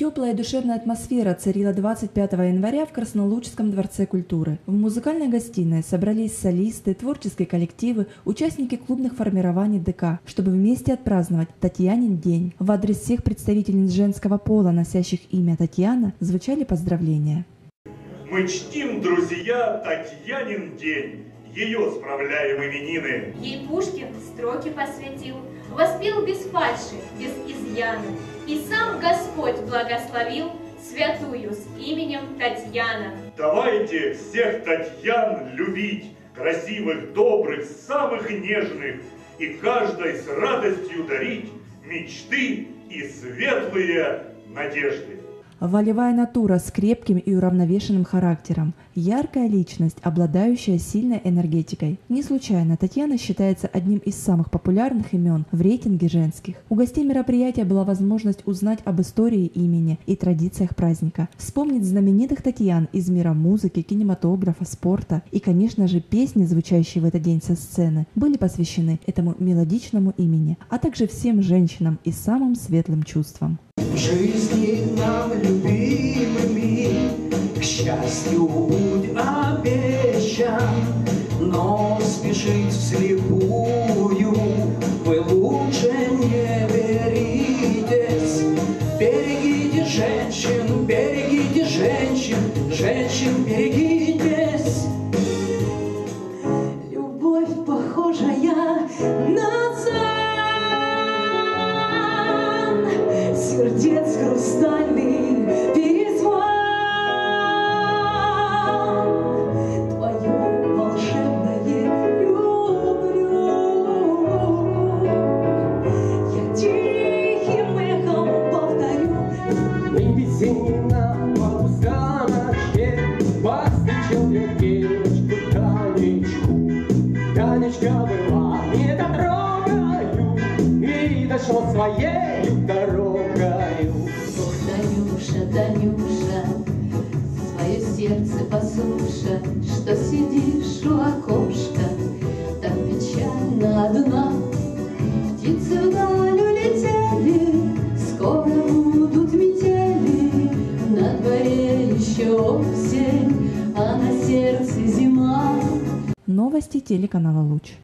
Теплая и душевная атмосфера царила 25 января в Краснолучском дворце культуры. В музыкальной гостиной собрались солисты, творческие коллективы, участники клубных формирований ДК, чтобы вместе отпраздновать Татьянин день. В адрес всех представительниц женского пола, носящих имя Татьяна, звучали поздравления. Мы чтим, друзья, Татьянин день, ее справляем именины. Ей Пушкин строки посвятил, воспел без фальши, без изъяна. И сам Господь благословил святую с именем Татьяна. Давайте всех Татьян любить, красивых, добрых, самых нежных, и каждой с радостью дарить мечты и светлые надежды. Волевая натура с крепким и уравновешенным характером, яркая личность, обладающая сильной энергетикой. Не случайно Татьяна считается одним из самых популярных имен в рейтинге женских. У гостей мероприятия была возможность узнать об истории имени и традициях праздника, вспомнить знаменитых Татьян из мира музыки, кинематографа, спорта и, конечно же, песни, звучащие в этот день со сцены, были посвящены этому мелодичному имени, а также всем женщинам и самым светлым чувствам. Жизни нам счастью путь обещан Но спешить вслепую Вы лучше не беритесь. Берегите женщин, берегите женщин Женщин берегитесь. Любовь похожая на циан Сердец хрустальный дошел своею дорогою Ох, Танюша, Танюша, свое сердце послуша, что сидишь у окошка, так печально одна. Новости телеканала «Луч».